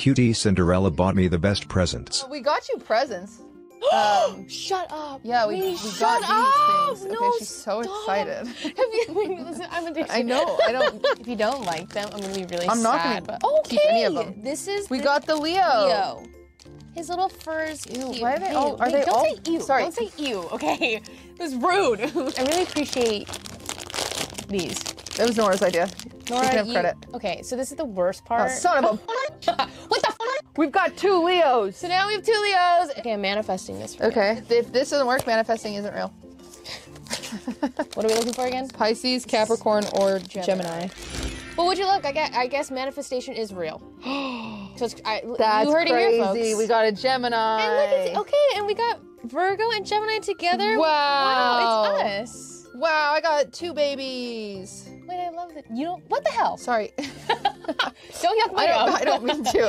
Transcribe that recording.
QTCinderella bought me the best presents. We got you presents. Um, Shut up. yeah, we, we shut got up. these things. No, okay, she's so stop. excited. Have you, listen, I'm addicted. I know. I don't. If you don't like them, I'm gonna be really I'm not gonna but okay. keep any of them. This is We the got the Leo. Leo. His little furs. Ew, cute. why are they Hey, all- are wait, they don't all- say ew. sorry. Don't say ew. Okay. It was rude. I really appreciate these. That was Nora's idea. Nora, she can have you- credit. Okay, so this is the worst Oh, part. son of a. what the? We've got two Leos. So now we have two Leos. Okay, I'm manifesting this. For Okay, if this doesn't work, manifesting isn't real. What are we looking for again? Pisces, Capricorn, or Gemini. Well, would you look? I guess, I guess manifestation is real. so it's, I, That's you heard it here, folks. crazy. We got a Gemini. And look, okay, and we got Virgo and Gemini together. Wow. Wow, it's us. Wow, I got two babies. Wait, I love that. You don't. What the hell? Sorry. Don't yuck me I don't. I don't mean to.